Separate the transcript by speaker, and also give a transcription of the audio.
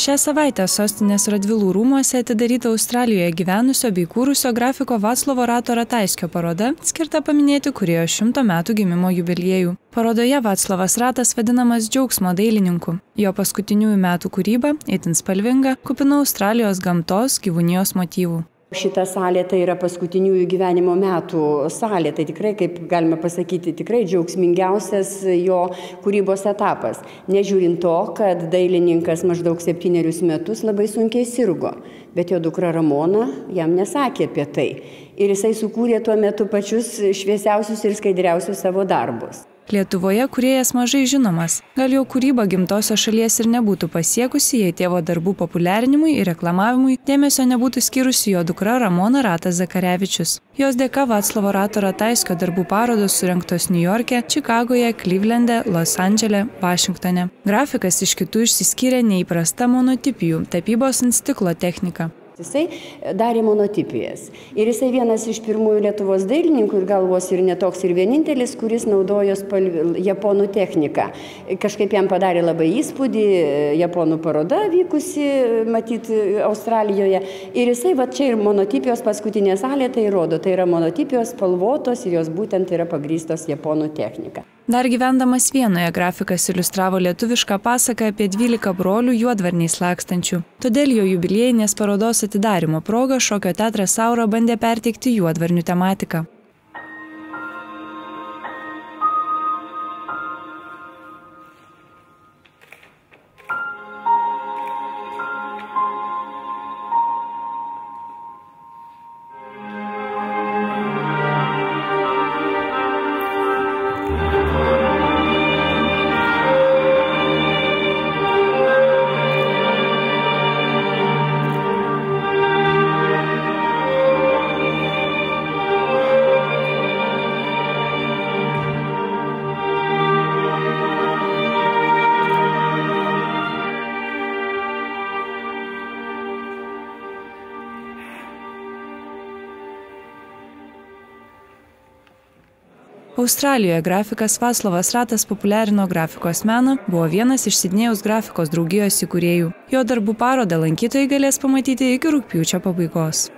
Speaker 1: Šią savaitę sostinės Radvilų rūmuose atidaryta Australijoje gyvenusio bei kūrusio grafiko Vaclovo Rato Rataiskio paroda, skirta paminėti kurėjo šimto metų gimimo jubiliejų. Parodoje Vaclavas Ratas vadinamas džiaugsmo dailininku. Jo paskutiniųjų metų kūryba, itin spalvinga, kupina Australijos gamtos, gyvūnijos motyvų.
Speaker 2: Šita salė tai yra paskutiniųjų gyvenimo metų salė, tai tikrai, kaip galime pasakyti, tikrai džiaugsmingiausias jo kūrybos etapas. Nežiūrint to, kad dailininkas maždaug septynerius metus labai sunkiai sirgo, bet jo dukra Ramona jam nesakė apie tai. Ir jisai sukūrė tuo metu pačius šviesiausius ir skaidriausius savo darbus.
Speaker 1: Lietuvoje kuriejas mažai žinomas. Gal jo kūryba gimtosios šalies ir nebūtų pasiekusi, jei tėvo darbų populiarinimui ir reklamavimui dėmesio nebūtų skyrusi jo dukra Ramona Ratas Zakarevičius. Jos dėka Vaclavo Rato Rataiskio darbų parodos surinktos New York'e, Čikagoje, Klyvlende, Los Andželė, Vašingtone. Grafikas iš kitų išsiskyrė neįprasta monotipijų - tapybos ant stiklo technika.
Speaker 2: Jisai darė monotipijas. Ir jisai vienas iš pirmųjų Lietuvos dailininkų ir galvos ir netoks ir vienintelis, kuris naudojo spalvi, japonų techniką. Kažkaip jam padarė labai įspūdį, japonų paroda vykusi, matyti, Australijoje. Ir jisai, va čia ir monotipijos paskutinė salė tai rodo, tai yra monotipijos spalvotos ir jos būtent yra pagrystos japonų technika.
Speaker 1: Dar gyvendamas Vienoje grafikas iliustravo lietuvišką pasaką apie 12 brolių juodvarniais lakstančių. Todėl jo jubiliejinės parodos atidarimo proga šokio teatras Saura bandė perteikti juodvarnių tematiką. Australijoje grafikas Vaslavas Ratas populiarino grafikos meną, buvo vienas iš Sidnėjaus grafikos draugijos įkūrėjų. Jo darbų parodą lankytojai galės pamatyti iki rūpiučio pabaigos.